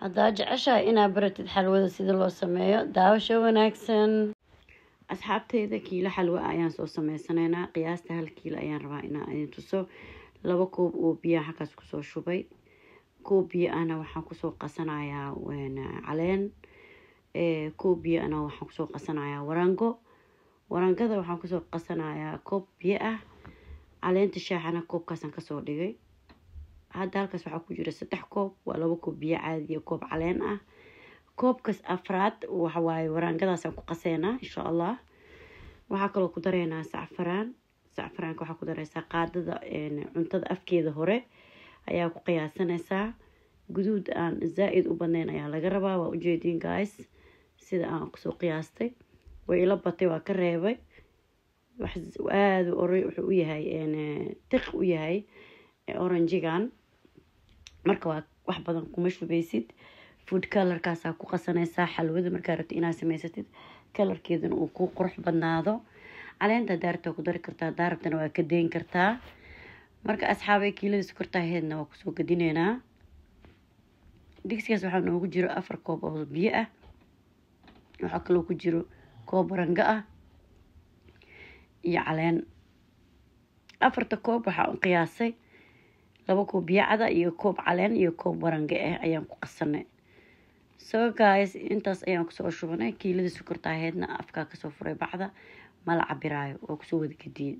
haddaa jeceshahay inaad baratid xalwada sida loo sameeyo daawasho wanaagsan. Asxaabteyda kiilo xalwo ayaan soo sameysanaynaa. Qiyaasta hal kiilo ayaan rabaa inaan idin tuso. Laba koob oo biyaa halkaas ku soo shubay. Koob biyo ahna waxaan ku soo qasanayaa caleen. Koob biyo ahna waxaan ku soo qasanayaa warango. Warangada waxaan ku soo qasanayaa koob biyo ah. Caleenta shaaxana koobkaasaan ka soo dhigay hadda halkaas waxaa ku jira saddex koob waa laba koob biyo caadiya koob caleen ah. Koobkaas afraad waxawaaye waraangadaasaan ku qaseynaa insha allah waxaa kaloo ku dareynaa sacfaraan sacfaraanka waxaa ku dareysaa qaadada cuntada afkeeda hore ayaa ku qiyaasanaysaa. Guduud aan zaa-id u badneyn ayaa laga rabaa waa ujeediin guys. Sida aan ku soo qiyaastay. Way ila batay waa ka reebay. Aada wuxuu u yahay tiq u yahay oranjigan marka waa wax badan kuma shubeysid food colorkaasaa ku qasanaysaa xalwada markaa rabta inaad samaysatid kalarkeedana uu ku qurux badnaado. Caleenta daarta ku dari kartaa daarabtana waa ka deyn kartaa. Marka asxaabay kiilada sokortaaheedna waa ku soo gadineynaa digsigaas waxaa noogu jiro afar koob oo biyo ah. Waxaa kaloo ku jiro koob warango ah iyo caleen. Afarta koob waxaa u qiyaasay laba koob biyo cada iyo koob caleen iyo koob warango ah ayaan ku qasanay so guys intaas ayaan ku soo shubanay kiilada sokortaaheedna afkaa ka soo furay bacda mala cabiraayo waa ku soo wada gediye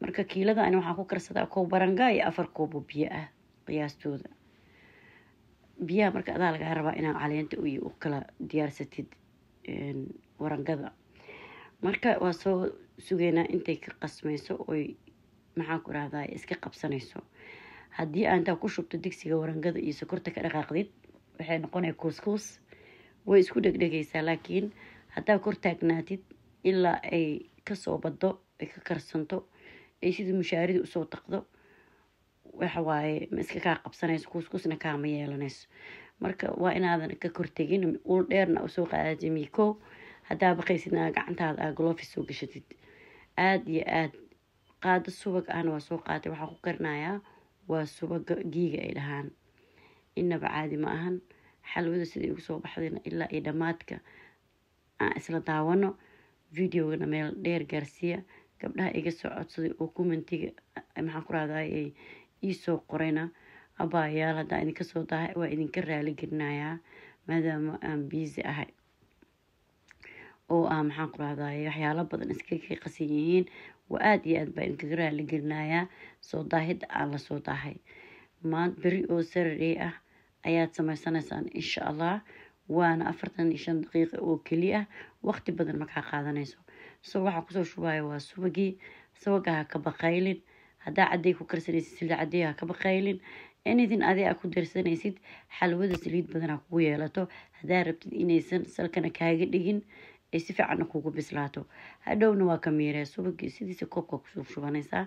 marka kiilada ani waxaan ku karsadaa koob waranga iyo afar koob oo biyo ah qiyaastooda. Biyaha marka adaa lagaa rabaa inaa caleenta iyo u kala diyaarsatid warangada. Marka waa soo sugeynaa intay ka qasmayso oy maxaan ku rahdaa iska qabsanayso. Haddii aantaa ku shubto digsiga warangada iyo sokorta ka dhaqaaqdid waxay noqonaya kuuskuus way isku dhegdhegaysaa laakiin haddaa kor taagnaatid ilaa ay ka soo bado ay ka karsanto ay sidii mushaarida u soo taqdo waxawaaye ma iska kaa qabsanayso kuuskuusna kaama yeelanayso. Marka waa inaadan ka kortegin ul dheerna u soo qaadati miko haddaa baqaysidna gacantaada aa golofis soo gashatid aada iyo aada qaado subag ahna waa soo qaatay waxaa ku karinayaa waa subaga giiga ay dhahaan. Inaba caadi ma ahan xalwada sida igu soo baxdayna ilaa iyo dhammaadka aan isla daawano. Videogana meel dheer gaarsiiya gabdhaha iga soo codsaday oo commentiga maxaan ku rahday ay iisoo qorayna. Abaayaal haddaa idinka soo dahay waa idinka raali gelinayaa maadaama aan biisi ahay oo aan maxaan ku waxyaalo badan iskaga qasan yihiin. Waa aada iyo aad baa idinkaga raali gelinayaa soo daahida aan la soo daahay. Maan beri oo sararey ah. Ayaad sameysanaysaan insha allah waana afartan iyo shan daqiiqa oo keli ah. Waqti badan makaa qaadanayso. So waxaa ku soo shubaya waa subagii. Subaga ha ka baqaylin. Haddaa cadday ku karsanaysid saliid cadday ha ka baqaylin. Anything adi aa ku darsanaysid xalwada saliid badan ha kugu yeelato. Haddaa rabtid inaysan salkana kaaga dhigin ay si fiicanna kugu bislaato hadhowna waa ka miiree subagii sidiisa koobka ku soo shubanaysaa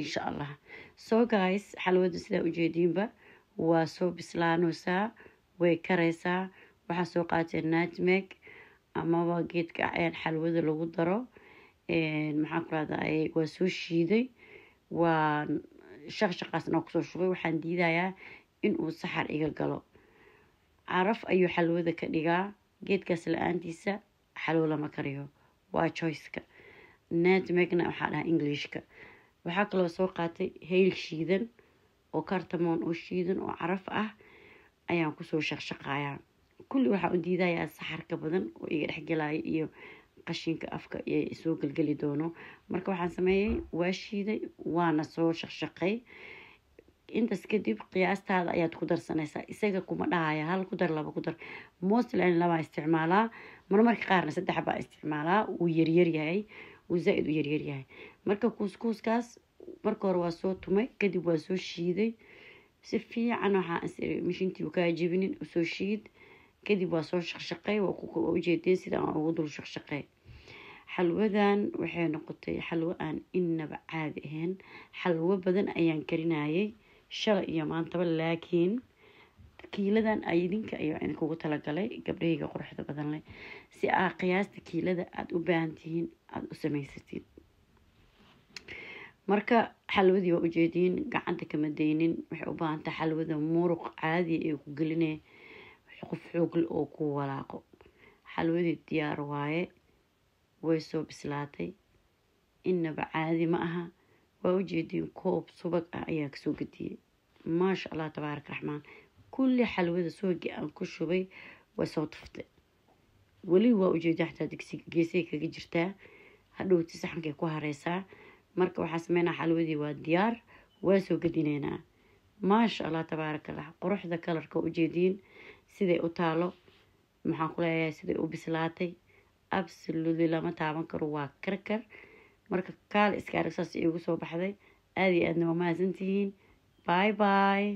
insha allah so guys xalwada sidaa ujeediinba waa soo bislaanaysaa way karaysaa waxaa soo qaatee natmeg amaba geedka xalwada lagu daro. Maxaan ku waa soo shiiday. Waa shaqshaqaasna ku soo shubay. Waxaan diidayaa inuu saxar iga galo. Caraf ayuu xalwada ka dhigaa. Geedkaas la'aantiisa xalwo lama kariyo. Waa joyceka natmegna waxaa dhahaa englishka. Waxaa kaloo soo qaatay hayl shiidan oo kartamoon oo shiidan oo caraf ah ayaan ku soo shaqshaqayaa. Kulli waxaa u diidayaa saxarka badan oo iga dhexgelaya iyo qashinka afka soo gelgeli doono. Marka waxaan sameeyey waa shiiday waana soo shaqshaqay intaas kadib qiyaastaada ayaad ku darsanaysaa isaga kuma dhahaya hal ku dar laba ku dar. Labaa isticmaalaa. Marmarka qaarna saddex baa isticmaalaa. Wuu yaryaryahay wuu zaa-id u yaryaryahay marka kuuskuuskaas marka hore waa soo tumay kadib waa soo shiiday. Si fiican waxaa isiri mishintii kaa jebinin u soo shiid. Kadib waa soo shaqshaqay waa ujeedeen sida aan ugu dul shaqshaqay. Xalwadan waxay noqotay xalwo aan inaba caadi ahayn. Xalwo badan ayaan karinayay shalay iyo maantaba laakiin kiiladan idinka ayaa idinkugu talagalay gabdhahayga quruxda badan leh. Si aa qiyaasta kiilada aada u baahan tihiin aada u samaysatid marka xalwadii waa ujeediin gacanta kama deynin waxay u baahan xalwada muruq caadi ay ku gelinee qof xoogl oo ku walaaqo. Xalwadii diyaar waaye way soo bislaatay. Inaba caadi ma aha waa ujeediin koob subag ah ayaa ka soo gediyey maasha allah tabaarak raxmaan kulli xalwada soogii aan ku shubay way soo tuftay weli waa ujeeda xataa geesay kaga jirtaa hadhowti saxankay ku hareysaa marka waxaa sameynaa xalwadii waa diyaar waa soo gedineynaa maasha allah tabaarak allah quruxda kalarka ujeediin siday u taalo maxaan ku leeyahay siday u bislaatay absolutely lama taaban karo waa karkar marka kaal iska arag saas iigu soo baxday aada iyo aadna waa mahadsantihiin bye bye